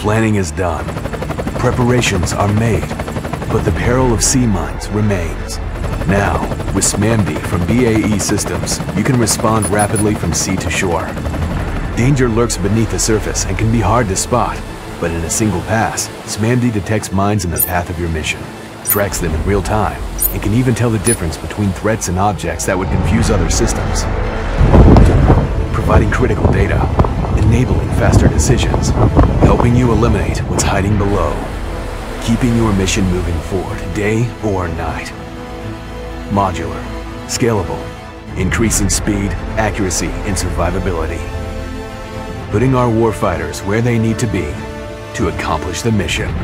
Planning is done. Preparations are made. But the peril of sea mines remains. Now, with SMAMD from BAE Systems, you can respond rapidly from sea to shore. Danger lurks beneath the surface and can be hard to spot, but in a single pass, SMAMD detects mines in the path of your mission, tracks them in real time, and can even tell the difference between threats and objects that would confuse other systems. Providing critical data, faster decisions, helping you eliminate what's hiding below, keeping your mission moving forward day or night. Modular, scalable, increasing speed, accuracy, and survivability. Putting our warfighters where they need to be to accomplish the mission.